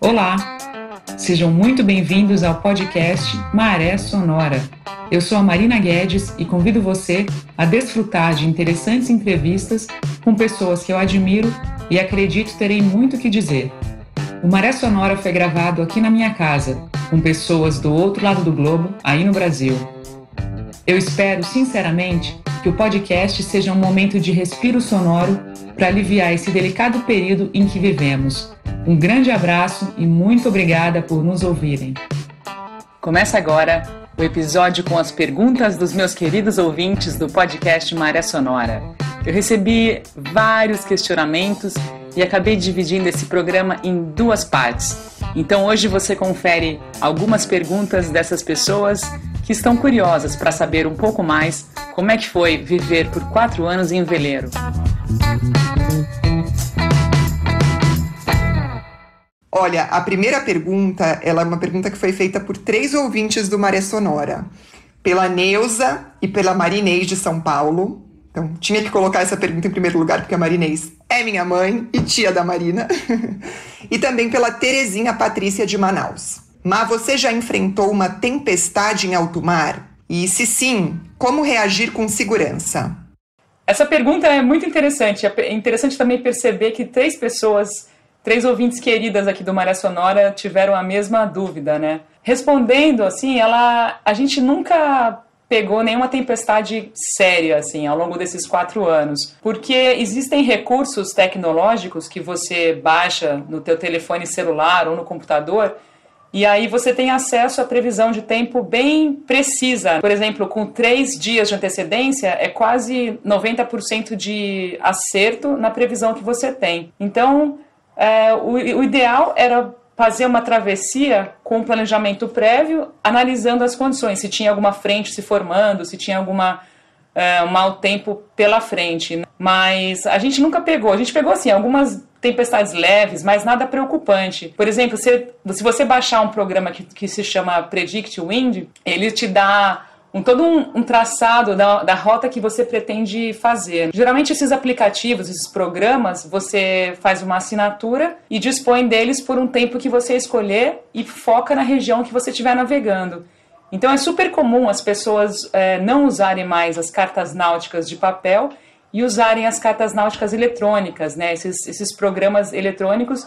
Olá, sejam muito bem-vindos ao podcast Maré Sonora. Eu sou a Marina Guedes e convido você a desfrutar de interessantes entrevistas com pessoas que eu admiro e acredito terem muito que dizer. O Maré Sonora foi gravado aqui na minha casa, com pessoas do outro lado do globo, aí no Brasil. Eu espero, sinceramente, que o podcast seja um momento de respiro sonoro para aliviar esse delicado período em que vivemos um grande abraço e muito obrigada por nos ouvirem. Começa agora o episódio com as perguntas dos meus queridos ouvintes do podcast Maré Sonora. Eu recebi vários questionamentos e acabei dividindo esse programa em duas partes. Então hoje você confere algumas perguntas dessas pessoas que estão curiosas para saber um pouco mais como é que foi viver por quatro anos em veleiro. Olha, a primeira pergunta, ela é uma pergunta que foi feita por três ouvintes do Maré Sonora. Pela Neuza e pela Marinês de São Paulo. Então, tinha que colocar essa pergunta em primeiro lugar, porque a Marinês é minha mãe e tia da Marina. e também pela Terezinha Patrícia de Manaus. Mas você já enfrentou uma tempestade em alto mar? E se sim, como reagir com segurança? Essa pergunta é muito interessante. É interessante também perceber que três pessoas três ouvintes queridas aqui do Maré Sonora tiveram a mesma dúvida, né? Respondendo assim, ela, a gente nunca pegou nenhuma tempestade séria assim ao longo desses quatro anos, porque existem recursos tecnológicos que você baixa no teu telefone celular ou no computador e aí você tem acesso à previsão de tempo bem precisa. Por exemplo, com três dias de antecedência, é quase 90% de acerto na previsão que você tem. Então, é, o, o ideal era fazer uma travessia com um planejamento prévio, analisando as condições, se tinha alguma frente se formando, se tinha alguma um mau tempo pela frente. Mas a gente nunca pegou. A gente pegou assim algumas tempestades leves, mas nada preocupante. Por exemplo, se, se você baixar um programa que, que se chama Predict Wind, ele te dá um, todo um, um traçado da, da, rota que você pretende fazer. Geralmente esses aplicativos, esses programas, você faz uma assinatura e dispõe deles por um tempo que você escolher e foca na região que você estiver navegando. Então é super comum as pessoas é, não usarem mais as cartas náuticas de papel e usarem as cartas náuticas eletrônicas, né? esses, esses programas eletrônicos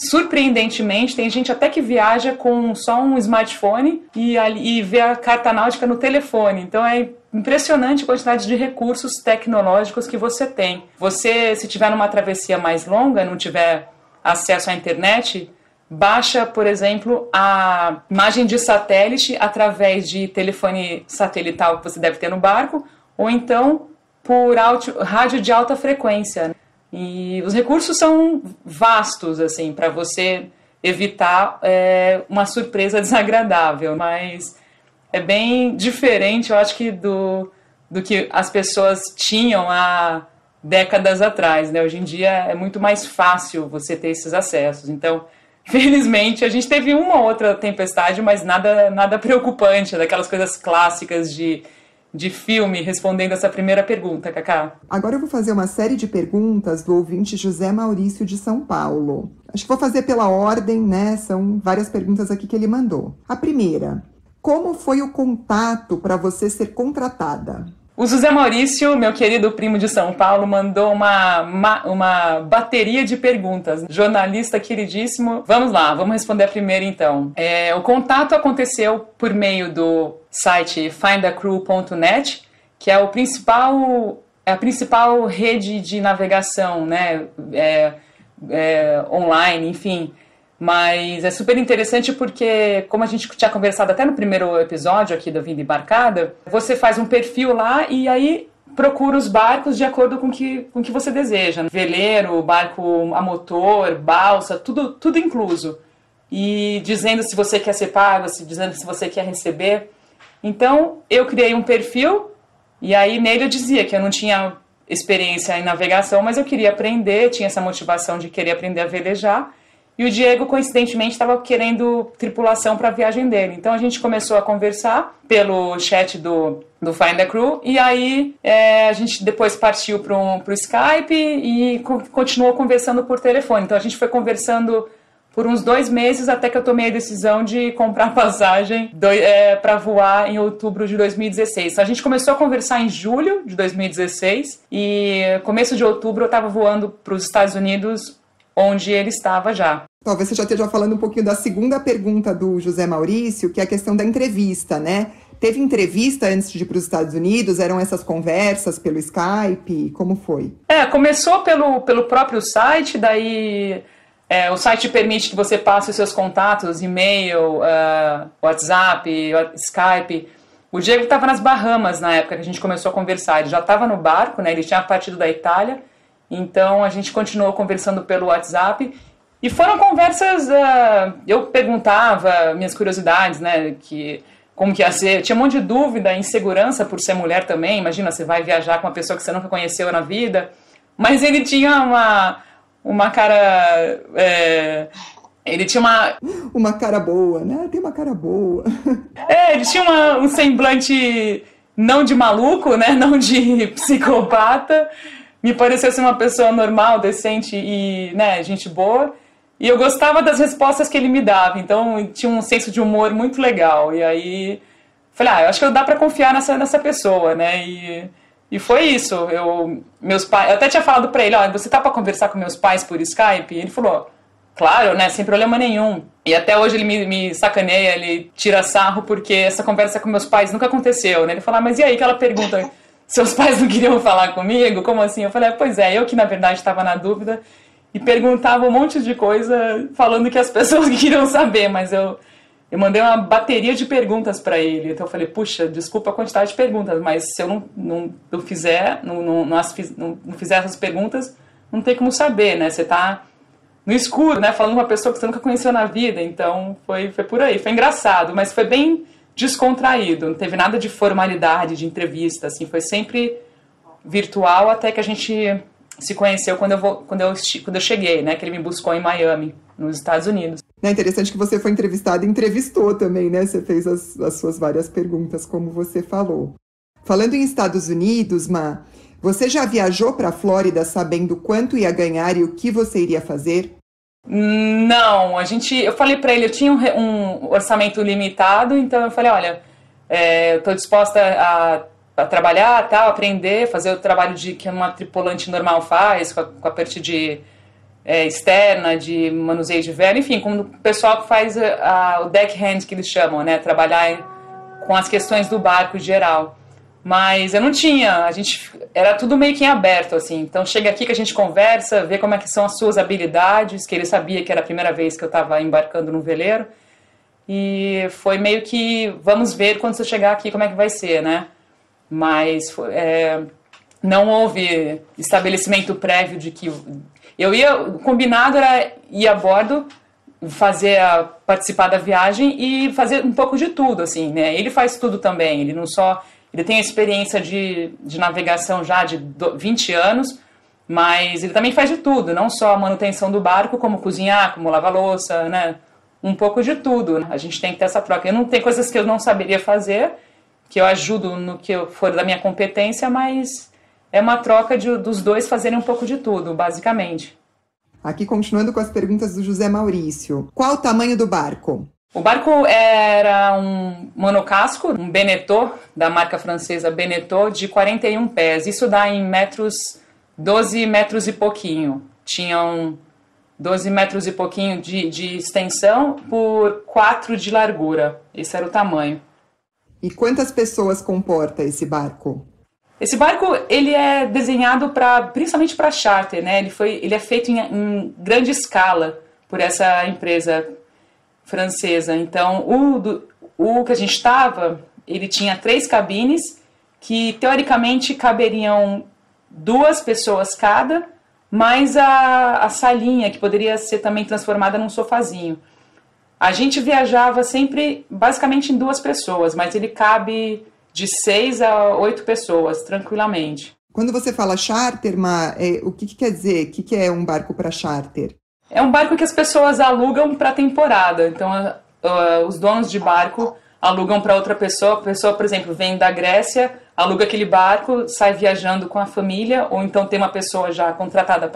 Surpreendentemente, tem gente até que viaja com só um smartphone e, e vê a carta náutica no telefone. Então é impressionante a quantidade de recursos tecnológicos que você tem. Você, se tiver numa travessia mais longa, não tiver acesso à internet, baixa, por exemplo, a imagem de satélite através de telefone satelital que você deve ter no barco, ou então por rádio de alta frequência. E os recursos são vastos, assim, para você evitar é, uma surpresa desagradável, mas é bem diferente, eu acho que do, do que as pessoas tinham há décadas atrás, né? Hoje em dia é muito mais fácil você ter esses acessos. Então, felizmente, a gente teve uma outra tempestade, mas nada, nada preocupante, daquelas coisas clássicas de de filme respondendo essa primeira pergunta, Cacá. Agora eu vou fazer uma série de perguntas do ouvinte José Maurício de São Paulo. Acho que vou fazer pela ordem, né? São várias perguntas aqui que ele mandou. A primeira: Como foi o contato para você ser contratada? O José Maurício, meu querido primo de São Paulo, mandou uma, uma, uma, bateria de perguntas. Jornalista queridíssimo. Vamos lá, vamos responder a primeira então. É, o contato aconteceu por meio do site findacrew.net, que é o principal é a principal rede de navegação, né, é, é, online, enfim, mas é super interessante porque, como a gente tinha conversado até no primeiro episódio aqui do Vinda Embarcada, você faz um perfil lá e aí procura os barcos de acordo com que, o com que você deseja. Veleiro, barco a motor, balsa, tudo, tudo incluso. E dizendo se você quer ser pago, se, dizendo se você quer receber. Então, eu criei um perfil e aí nele eu dizia que eu não tinha experiência em navegação, mas eu queria aprender, tinha essa motivação de querer aprender a velejar. E o Diego, coincidentemente, estava querendo tripulação para a viagem dele. Então a gente começou a conversar pelo chat do, do Find the Crew, e aí é, a gente depois partiu para o Skype e co continuou conversando por telefone. Então a gente foi conversando por uns dois meses até que eu tomei a decisão de comprar passagem é, para voar em outubro de 2016. A gente começou a conversar em julho de 2016 e começo de outubro eu estava voando para os Estados Unidos, onde ele estava já. Talvez você já esteja falando um pouquinho da segunda pergunta do José Maurício, que é a questão da entrevista, né? Teve entrevista antes de ir para os Estados Unidos? Eram essas conversas pelo Skype? Como foi? É, começou pelo, pelo próprio site, daí é, o site permite que você passe os seus contatos, e-mail, uh, WhatsApp, Skype. O Diego estava nas Bahamas na época que a gente começou a conversar. Ele já estava no barco, né? Ele tinha partido da Itália. Então a gente continuou conversando pelo WhatsApp e foram conversas, uh, eu perguntava minhas curiosidades, né, que como que ia ser, tinha um monte de dúvida, insegurança por ser mulher também, imagina, você vai viajar com uma pessoa que você nunca conheceu na vida, mas ele tinha uma, uma cara, é, ele tinha uma... Uma cara boa, né, tem uma cara boa. É, ele tinha uma, um semblante não de maluco, né, não de psicopata, me pareceu ser uma pessoa normal, decente e, né, gente boa, e eu gostava das respostas que ele me dava, então tinha um senso de humor muito legal. E aí falei, ah, eu acho que dá para confiar nessa, nessa pessoa, né? E, e foi isso. Eu, meus pais, eu até tinha falado para ele, olha, você tá para conversar com meus pais por Skype? E ele falou, claro, né? Sem problema nenhum. E até hoje ele me, me sacaneia, ele tira sarro porque essa conversa com meus pais nunca aconteceu, né? Ele fala, ah, mas e aí aquela pergunta? Seus pais não queriam falar comigo? Como assim? Eu falei, ah, pois é, eu que na verdade estava na dúvida e perguntava um monte de coisa falando que as pessoas queriam saber, mas eu, eu mandei uma bateria de perguntas para ele. Então eu falei, puxa, desculpa a quantidade de perguntas, mas se eu não, não, não fizer, não, não, não, não, fizer essas perguntas, não tem como saber, né? Você tá no escuro, né? Falando com uma pessoa que você nunca conheceu na vida. Então foi, foi por aí. Foi engraçado, mas foi bem descontraído. Não teve nada de formalidade, de entrevista, assim. Foi sempre virtual até que a gente se conheceu quando eu, vou, quando eu, quando eu cheguei, né? Que ele me buscou em Miami, nos Estados Unidos. É interessante que você foi entrevistado e entrevistou também, né? Você fez as, as suas várias perguntas, como você falou. Falando em Estados Unidos, Ma, você já viajou para a Flórida sabendo quanto ia ganhar e o que você iria fazer? Não, a gente, eu falei para ele, eu tinha um, um, orçamento limitado, então eu falei, olha, é, eu estou disposta a para trabalhar, tal, aprender, fazer o trabalho de que uma tripulante normal faz, com a, com a parte de é, externa, de manuseio de vela, enfim, como o pessoal que faz a, a, o deckhand que eles chamam, né, trabalhar com as questões do barco em geral. Mas eu não tinha, a gente era tudo meio que em aberto assim. Então chega aqui que a gente conversa, vê como é que são as suas habilidades, que ele sabia que era a primeira vez que eu estava embarcando no veleiro. E foi meio que vamos ver quando você chegar aqui como é que vai ser, né? Mas é, não houve estabelecimento prévio de que eu ia o combinado era ir a bordo fazer a, participar da viagem e fazer um pouco de tudo assim né? Ele faz tudo também ele não só ele tem experiência de, de navegação já de 20 anos mas ele também faz de tudo não só a manutenção do barco como cozinhar como lavar louça né? Um pouco de tudo a gente tem que ter essa troca. Eu não tem coisas que eu não saberia fazer que eu ajudo no que for da minha competência, mas é uma troca de, dos dois fazerem um pouco de tudo, basicamente. Aqui continuando com as perguntas do José Maurício. Qual o tamanho do barco? O barco era um monocasco, um Beneteau, da marca francesa Beneteau, de 41 pés. Isso dá em metros, 12 metros e pouquinho. Tinham 12 metros e pouquinho de, de extensão por 4 de largura. Esse era o tamanho. E quantas pessoas comporta esse barco? Esse barco ele é desenhado para principalmente para charter, né? Ele foi ele é feito em, em, grande escala por essa empresa francesa. Então o do, o que a gente estava ele tinha três cabines que teoricamente caberiam duas pessoas cada, mais a, a salinha que poderia ser também transformada num sofazinho. A gente viajava sempre basicamente em duas pessoas, mas ele cabe de seis a oito pessoas, tranquilamente. Quando você fala charter, Ma, é, o que, que, quer dizer? O que, que é um barco para charter? É um barco que as pessoas alugam para temporada. Então, uh, os donos de barco alugam para outra pessoa. A pessoa, por exemplo, vem da Grécia, aluga aquele barco, sai viajando com a família, ou então tem uma pessoa já contratada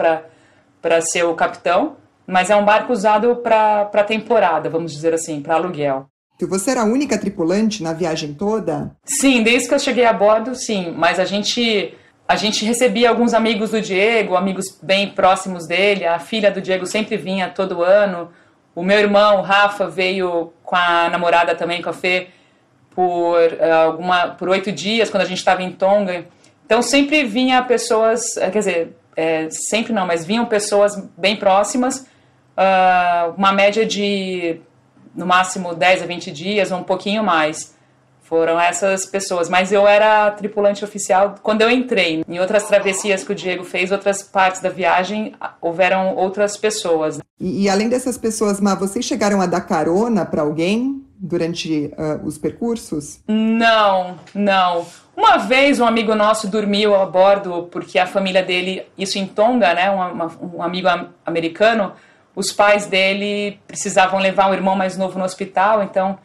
para ser o capitão. Mas é um barco usado para temporada, vamos dizer assim, para aluguel. Você era a única tripulante na viagem toda? Sim, desde que eu cheguei a bordo, sim. Mas a gente a gente recebia alguns amigos do Diego, amigos bem próximos dele. A filha do Diego sempre vinha todo ano. O meu irmão, Rafa, veio com a namorada também, com a Fê, por uh, alguma por oito dias quando a gente estava em Tonga. Então sempre vinha pessoas, eh, quer dizer, é, sempre não, mas vinham pessoas bem próximas, uh, uma média de no máximo 10 a 20 dias, ou um pouquinho mais. Foram essas pessoas, mas eu era tripulante oficial quando eu entrei. Em outras travessias que o Diego fez, outras partes da viagem, houveram outras pessoas. E, e além dessas pessoas, Má, vocês chegaram a dar carona para alguém durante uh, os percursos? Não, não. Uma vez um amigo nosso dormiu a bordo porque a família dele, isso em Tonga, né, um, um amigo americano, os pais dele precisavam levar o irmão mais novo no hospital, então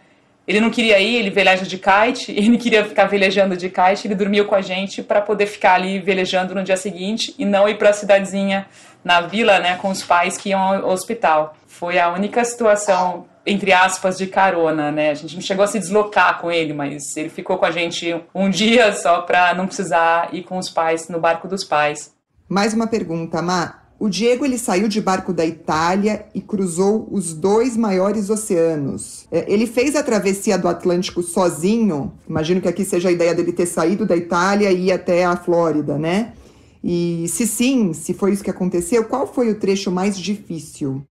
ele não queria ir, ele veleja de kite, ele queria ficar velejando de kite, ele dormiu com a gente para poder ficar ali velejando no dia seguinte e não ir para a cidadezinha na vila, né, com os pais que iam ao hospital. Foi a única situação entre aspas de carona, né? A gente não chegou a se deslocar com ele, mas ele ficou com a gente um dia só para não precisar ir com os pais no barco dos pais. Mais uma pergunta, Má. O Diego ele saiu de barco da Itália e cruzou os dois maiores oceanos. É, ele fez a travessia do Atlântico sozinho. Imagino que aqui seja a ideia dele ter saído da Itália e ir até a Flórida, né? E se sim, se foi isso que aconteceu, qual foi o trecho mais difícil?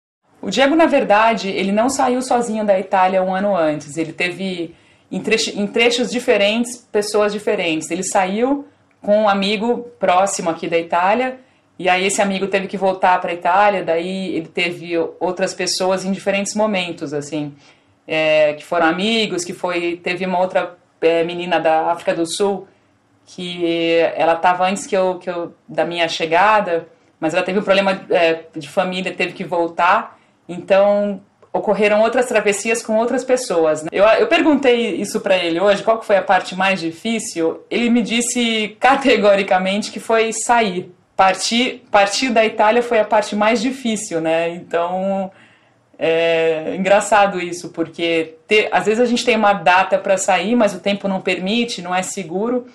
O Diego, na verdade, ele não saiu sozinho da Itália um ano antes. Ele teve em, em trechos diferentes, pessoas diferentes. Ele saiu com um amigo próximo aqui da Itália e aí esse amigo teve que voltar para a Itália, daí ele teve outras pessoas em diferentes momentos, assim, é, que foram amigos, que foi, teve uma outra é, menina da África do Sul, que ela estava antes que eu, que eu, da minha chegada, mas ela teve um problema é, de família, teve que voltar, então ocorreram outras travessias com outras pessoas. Né? Eu, eu perguntei isso para ele hoje, qual foi a parte mais difícil, ele me disse categoricamente que foi sair, partir, partir da Itália foi a parte mais difícil, né? Então, é engraçado isso, porque ter, às vezes a gente tem uma data para sair, mas o tempo não permite, não é seguro.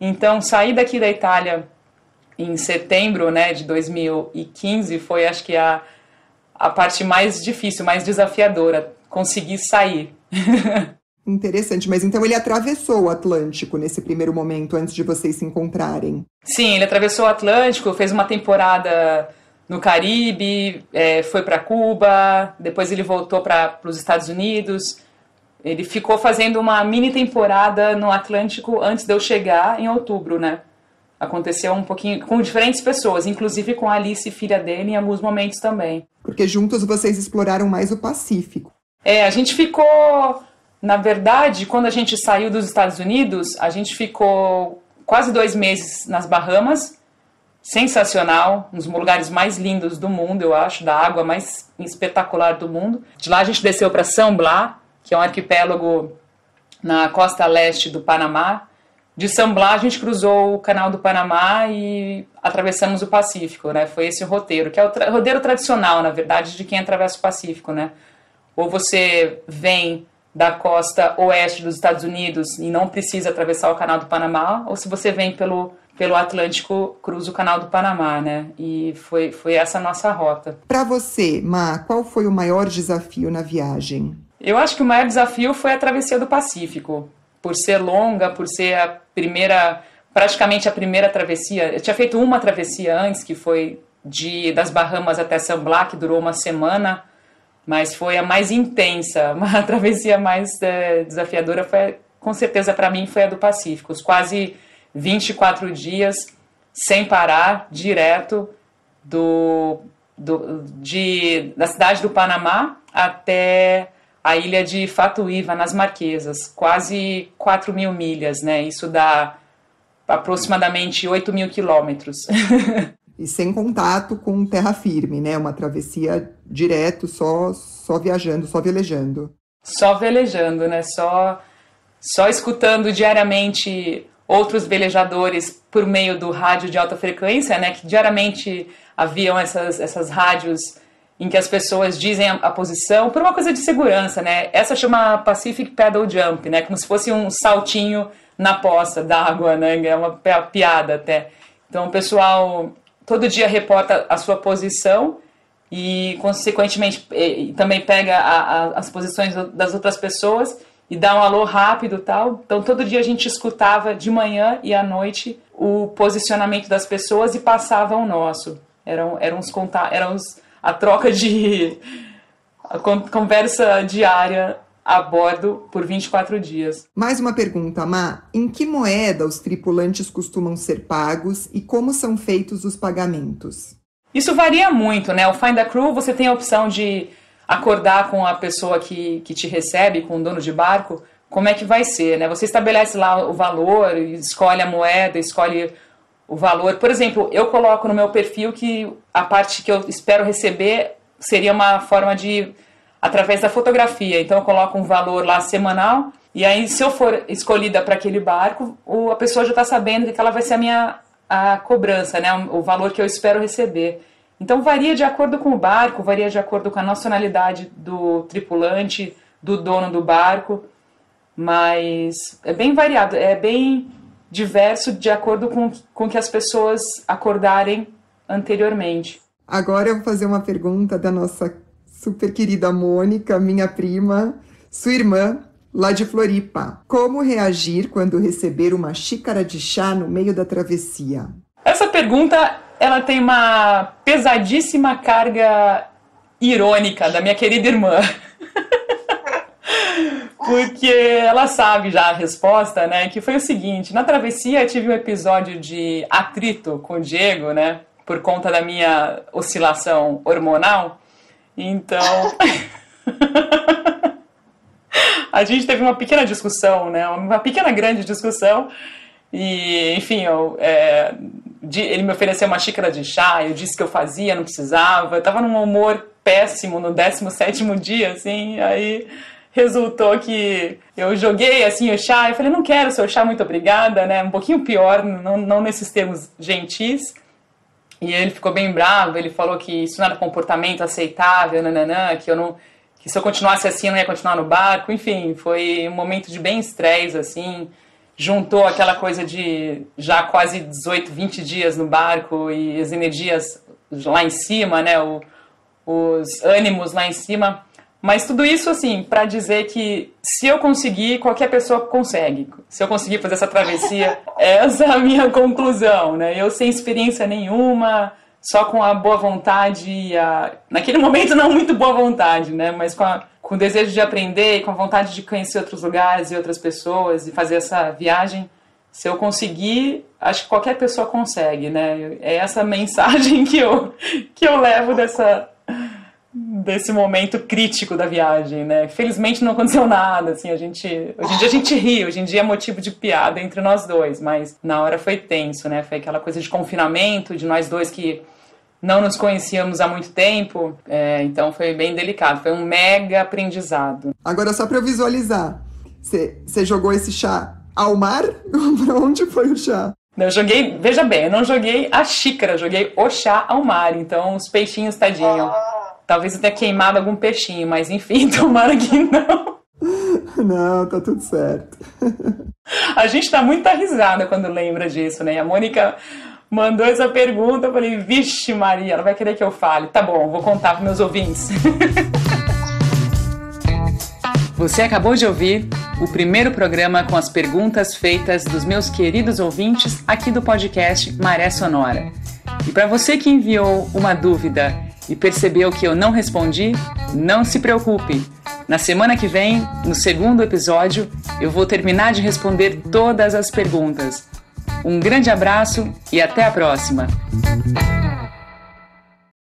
Então, sair daqui da Itália em setembro né, de 2015 foi, acho que, a, a parte mais difícil, mais desafiadora, conseguir sair. Interessante, mas então ele atravessou o Atlântico nesse primeiro momento, antes de vocês se encontrarem. Sim, ele atravessou o Atlântico, fez uma temporada no Caribe, é, foi para Cuba, depois ele voltou para os Estados Unidos. Ele ficou fazendo uma mini temporada no Atlântico antes de eu chegar em outubro, né? Aconteceu um pouquinho com diferentes pessoas, inclusive com a Alice, filha dele, em alguns momentos também. Porque juntos vocês exploraram mais o Pacífico. É, a gente ficou na verdade, quando a gente saiu dos Estados Unidos, a gente ficou quase dois meses nas Bahamas, sensacional, um dos lugares mais lindos do mundo, eu acho, da água mais espetacular do mundo. De lá a gente desceu para São Blas, que é um arquipélago na costa leste do Panamá. De São Blas a gente cruzou o Canal do Panamá e atravessamos o Pacífico, né? Foi esse o roteiro, que é o tra roteiro tradicional, na verdade, de quem atravessa o Pacífico, né? Ou você vem da costa oeste dos Estados Unidos e não precisa atravessar o Canal do Panamá, ou se você vem pelo, pelo Atlântico, cruza o Canal do Panamá, né? E foi, foi essa a nossa rota. Para você, Ma, qual foi o maior desafio na viagem? Eu acho que o maior desafio foi a travessia do Pacífico, por ser longa, por ser a primeira, praticamente a primeira travessia. Eu tinha feito uma travessia antes, que foi de das Bahamas até San Blas, que durou uma semana mas foi a mais intensa, uma travessia mais é, desafiadora foi, com certeza para mim foi a do Pacífico, os quase 24 dias sem parar, direto do, do de, da cidade do Panamá até a ilha de Fatuíva, nas Marquesas, quase 4 mil milhas, né? Isso dá aproximadamente 8 mil quilômetros. e sem contato com terra firme, né? Uma travessia direto, só, só viajando, só velejando. Só velejando, né? Só, só escutando diariamente outros velejadores por meio do rádio de alta frequência, né? Que diariamente haviam essas, essas rádios em que as pessoas dizem a, a, posição por uma coisa de segurança, né? Essa chama Pacific Pedal Jump, né? Como se fosse um saltinho na poça d'água, né? É uma piada até. Então o pessoal todo dia reporta a sua posição e, consequentemente, também pega a, a, as posições das outras pessoas e dá um alô rápido tal. Então, todo dia a gente escutava de manhã e à noite o posicionamento das pessoas e passava o nosso. Eram, eram, uns, eram uns, a troca de a conversa diária a bordo por 24 dias. Mais uma pergunta, Má. Em que moeda os tripulantes costumam ser pagos e como são feitos os pagamentos? Isso varia muito, né? O Find a Crew você tem a opção de acordar com a pessoa que, que te recebe, com o dono de barco, como é que vai ser, né? Você estabelece lá o valor, escolhe a moeda, escolhe o valor. Por exemplo, eu coloco no meu perfil que a parte que eu espero receber seria uma forma de através da fotografia. Então eu coloco um valor lá semanal e aí se eu for escolhida para aquele barco, o, a pessoa já está sabendo que ela vai ser a minha a cobrança, né, o valor que eu espero receber. Então varia de acordo com o barco, varia de acordo com a nacionalidade do tripulante, do dono do barco, mas é bem variado, é bem diverso de acordo com com que as pessoas acordarem anteriormente. Agora eu vou fazer uma pergunta da nossa super querida Mônica, minha prima, sua irmã, lá de Floripa. Como reagir quando receber uma xícara de chá no meio da travessia? Essa pergunta, ela tem uma pesadíssima carga irônica da minha querida irmã. Porque ela sabe já a resposta, né? Que foi o seguinte: na travessia eu tive um episódio de atrito com o Diego, né? Por conta da minha oscilação hormonal. Então. a gente teve uma pequena discussão, né? Uma pequena grande discussão. E, enfim, eu, é, ele me ofereceu uma xícara de chá, eu disse que eu fazia, não precisava. Eu tava num humor péssimo no 17 dia, assim, aí resultou que eu joguei assim o chá, eu falei, não quero seu chá, muito obrigada, né? Um pouquinho pior, não, não nesses termos gentis. E ele ficou bem bravo, ele falou que isso não era comportamento aceitável, nananã, que eu não que se eu continuasse assim eu não ia continuar no barco, enfim, foi um momento de bem estresse, assim, juntou aquela coisa de já quase 18, 20 dias no barco e as energias lá em cima, né, o, os ânimos lá em cima, mas tudo isso, assim, para dizer que se eu conseguir, qualquer pessoa consegue. Se eu conseguir fazer essa travessia, essa é a minha conclusão, né? Eu sem experiência nenhuma, só com a boa vontade, e a... naquele momento não muito boa vontade, né? Mas com, a... com o desejo de aprender e com a vontade de conhecer outros lugares e outras pessoas e fazer essa viagem. Se eu conseguir, acho que qualquer pessoa consegue, né? É essa mensagem que eu, que eu levo dessa, desse momento crítico da viagem, né? Felizmente não aconteceu nada, assim, a gente, hoje em dia a gente ri, hoje em dia é motivo de piada entre nós dois, mas na hora foi tenso, né? Foi aquela coisa de confinamento, de nós dois que não nos conhecíamos há muito tempo, é, então foi bem delicado, foi um mega aprendizado. Agora só para eu visualizar, você jogou esse chá ao mar? para onde foi o chá? Eu joguei, veja bem, eu não joguei a xícara, joguei o chá ao mar, então os peixinhos tadinho. Talvez eu tenha queimado algum peixinho, mas enfim, tomara que não. Não, tá tudo certo. A gente tá muito risada quando lembra disso, né? E a Mônica mandou essa pergunta, eu falei, vixe Maria, ela vai querer que eu fale. Tá bom, vou contar para meus ouvintes. Você acabou de ouvir o primeiro programa com as perguntas feitas dos meus queridos ouvintes aqui do podcast Maré Sonora. E para você que enviou uma dúvida e percebeu que eu não respondi, não se preocupe. Na semana que vem, no segundo episódio, eu vou terminar de responder todas as perguntas. Um grande abraço e até a próxima!